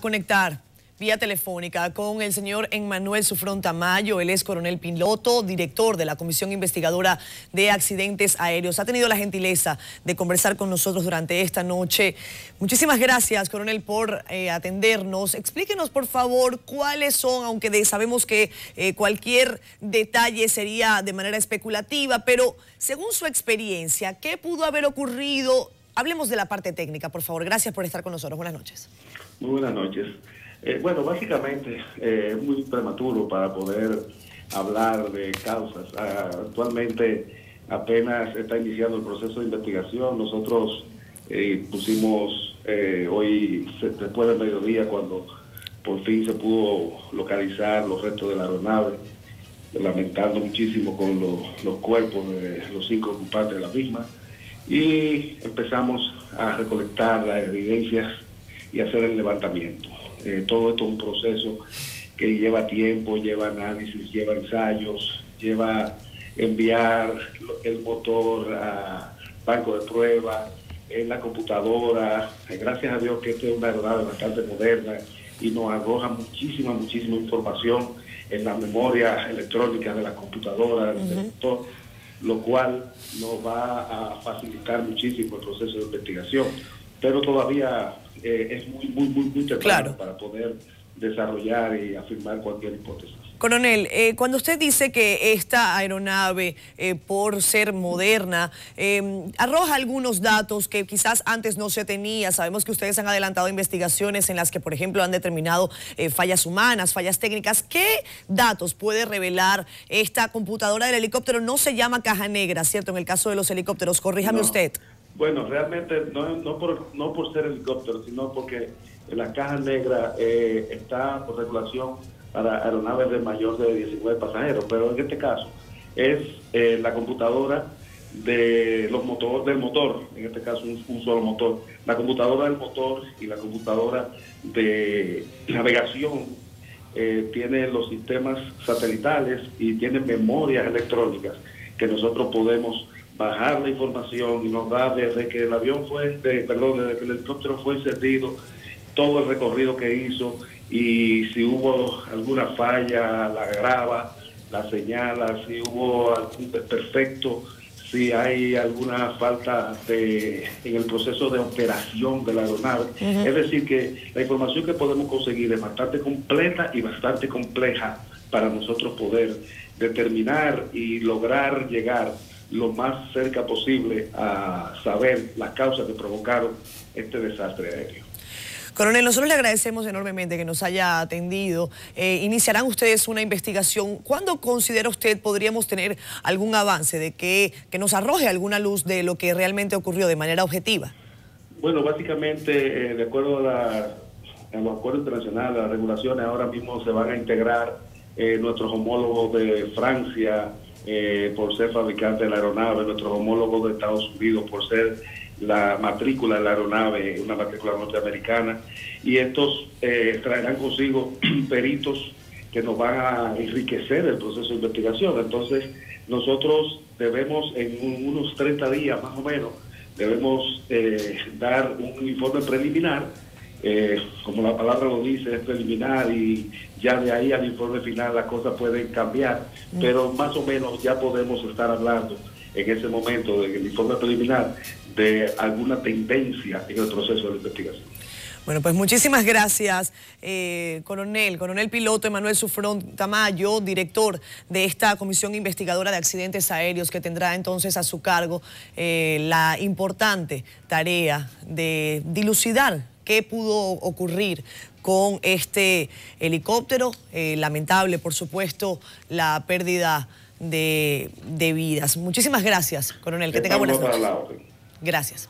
conectar vía telefónica con el señor Emmanuel Sufrón Tamayo. Él es coronel piloto, director de la Comisión Investigadora de Accidentes Aéreos. Ha tenido la gentileza de conversar con nosotros durante esta noche. Muchísimas gracias, coronel, por eh, atendernos. Explíquenos, por favor, cuáles son, aunque sabemos que eh, cualquier detalle sería de manera especulativa, pero según su experiencia, ¿qué pudo haber ocurrido? Hablemos de la parte técnica, por favor. Gracias por estar con nosotros. Buenas noches. Muy buenas noches. Eh, bueno, básicamente eh, es muy prematuro para poder hablar de causas. Ah, actualmente apenas está iniciando el proceso de investigación. Nosotros eh, pusimos hoy, después del mediodía, cuando por fin se pudo localizar los restos de la aeronave, lamentando muchísimo con los cuerpos de los cinco ocupantes de la misma. Y empezamos a recolectar las evidencias y hacer el levantamiento. Eh, todo esto es un proceso que lleva tiempo, lleva análisis, lleva ensayos, lleva enviar el motor a banco de pruebas, en la computadora. Gracias a Dios que esta es una aeronave bastante moderna y nos arroja muchísima, muchísima información en la memoria electrónica de la computadora, del motor, lo cual nos va a facilitar muchísimo el proceso de investigación. Pero todavía eh, es muy, muy, muy, muy temprano para poder desarrollar y afirmar cualquier hipótesis. Coronel, eh, cuando usted dice que esta aeronave, eh, por ser moderna, arroja algunos datos que quizás antes no se tenía, sabemos que ustedes han adelantado investigaciones en las que, por ejemplo, han determinado fallas humanas, fallas técnicas. ¿Qué datos puede revelar esta computadora del helicóptero? No se llama caja negra, ¿cierto? En el caso de los helicópteros, corríjame usted. Bueno, realmente no, no, por, no por ser helicóptero, sino porque la caja negra eh, está por regulación para aeronaves de mayor de 19 pasajeros, pero en este caso es eh, la computadora de los motores del motor, en este caso un, solo motor, la computadora del motor y la computadora de navegación eh, tiene los sistemas satelitales y tiene memorias electrónicas que nosotros podemos bajar la información y nos da desde que el avión fue, perdón, desde que el helicóptero fue encendido, todo el recorrido que hizo y si hubo alguna falla, la graba, la señala, si hubo algún desperfecto, si hay alguna falta de, en el proceso de operación de la aeronave. Es decir, que la información que podemos conseguir es bastante completa y bastante compleja para nosotros poder determinar y lograr llegar lo más cerca posible a saber las causas que provocaron este desastre aéreo. Coronel, nosotros le agradecemos enormemente que nos haya atendido. Eh, iniciarán ustedes una investigación. ¿Cuándo considera usted podríamos tener algún avance de que, que nos arroje alguna luz de lo que realmente ocurrió de manera objetiva? Bueno, básicamente, eh, de acuerdo a, la, a, los acuerdos internacionales, las regulaciones, ahora mismo se van a integrar eh, nuestros homólogos de Francia, eh, por ser fabricante de la aeronave, nuestros homólogos de Estados Unidos por ser la matrícula de la aeronave, una matrícula norteamericana, y estos eh, traerán consigo peritos que nos van a enriquecer el proceso de investigación. Entonces, nosotros debemos en unos 30 días más o menos, debemos eh, dar un informe preliminar eh, como la palabra lo dice, es preliminar y ya de ahí al informe final las cosas pueden cambiar, mm. pero más o menos ya podemos estar hablando en ese momento del informe preliminar de alguna tendencia en el proceso de investigación. Bueno, pues muchísimas gracias, eh, coronel, coronel piloto Emanuel Sufrón Tamayo, director de esta comisión investigadora de accidentes aéreos que tendrá entonces a su cargo eh, la importante tarea de dilucidar qué pudo ocurrir con este helicóptero. Eh, lamentable, por supuesto, la pérdida de, vidas. Muchísimas gracias, coronel. Que tenga buenas noches. Gracias.